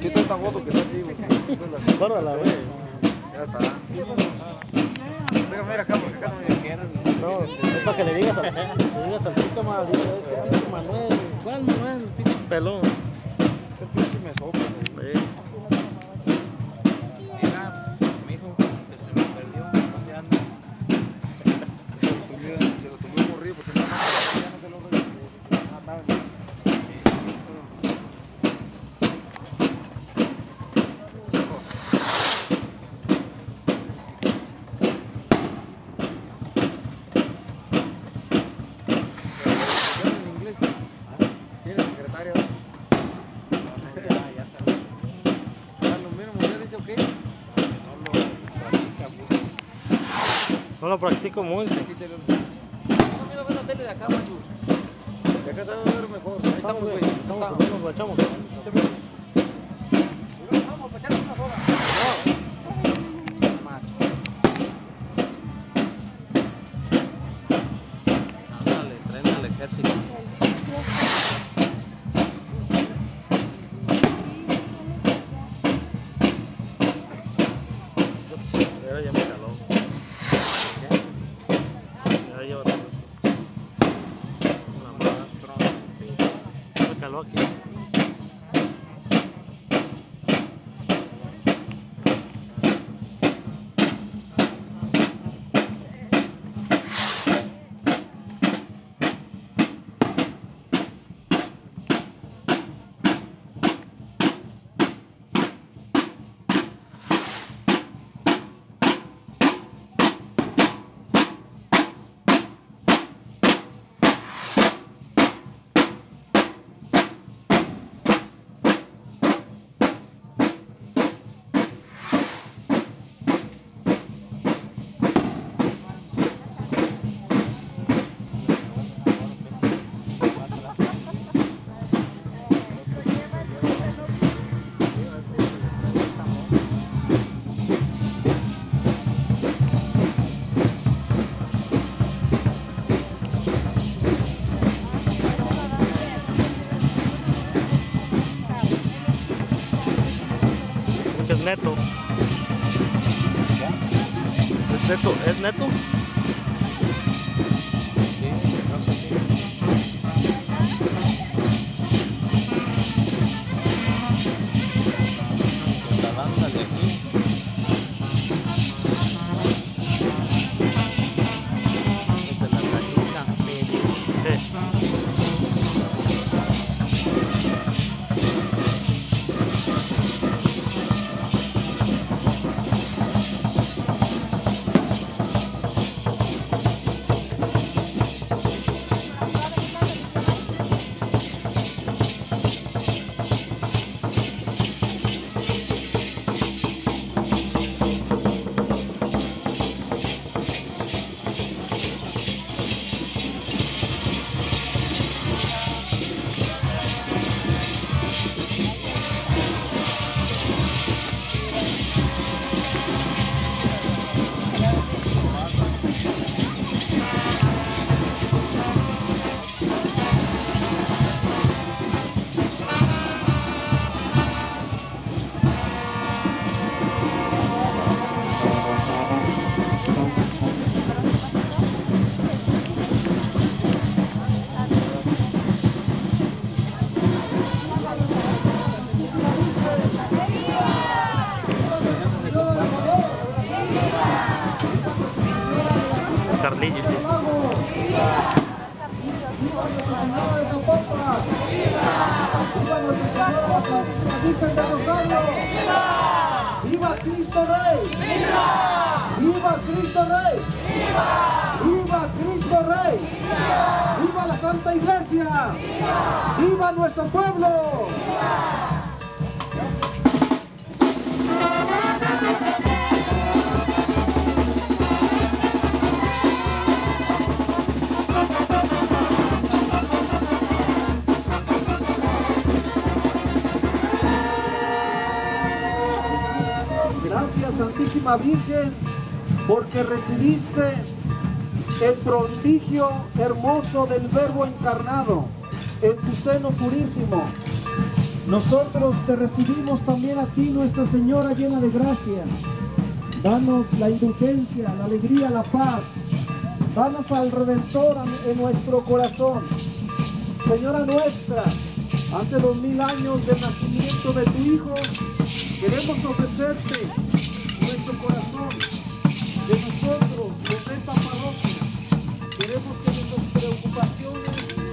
Quita esta foto que está aquí, güey. Guárdala, güey. Ya está. Déjame ir acá porque acá no me quieren. No, es para que le digas, al- le digas al pinche Manuel. ¿Cuál Manuel? Pinche pelón. Ese pinche me sopla, güey. No lo practico mucho. No, la tele de acá. De acá se va a ver mejor. Ahí estamos, güey. Estamos, Estamos. soda. Neto. ¿Es neto? ¿Es neto? Rosario! ¡Viva Cristo Rey! ¡Viva! ¡Viva Cristo Rey! ¡Viva! ¡Viva Cristo Rey! ¡Viva la Santa Iglesia! ¡Viva nuestro pueblo! Gracias Santísima Virgen porque recibiste el prodigio hermoso del Verbo encarnado. en tu seno purísimo. Nosotros te recibimos también a ti, Nuestra Señora llena de gracia. Danos la indulgencia, la alegría, la paz. Danos al Redentor en nuestro corazón. Señora nuestra, hace dos mil años del nacimiento de tu Hijo, queremos ofrecerte nuestro corazón, de nosotros, los de esta parroquia. Queremos que nuestras preocupaciones